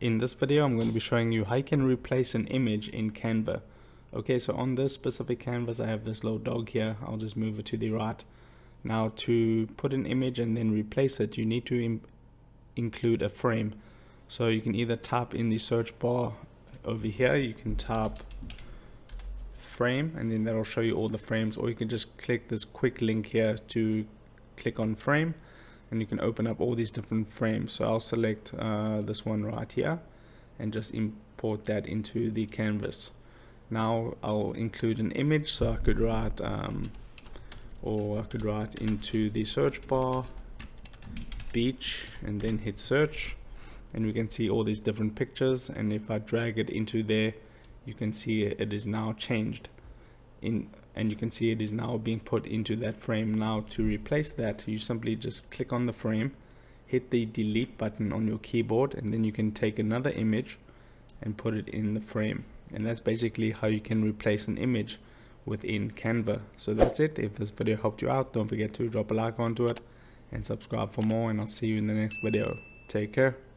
In this video, I'm going to be showing you how you can replace an image in Canva. Okay, so on this specific canvas, I have this little dog here. I'll just move it to the right. Now to put an image and then replace it, you need to include a frame. So you can either type in the search bar over here, you can type frame and then that'll show you all the frames or you can just click this quick link here to click on frame and you can open up all these different frames. So I'll select uh, this one right here and just import that into the canvas. Now I'll include an image so I could write um, or I could write into the search bar beach and then hit search. And we can see all these different pictures. And if I drag it into there you can see it is now changed. In and you can see it is now being put into that frame. Now to replace that you simply just click on the frame hit the delete button on your keyboard and then you can take another image and put it in the frame. And that's basically how you can replace an image within Canva. So that's it. If this video helped you out don't forget to drop a like onto it and subscribe for more and I'll see you in the next video. Take care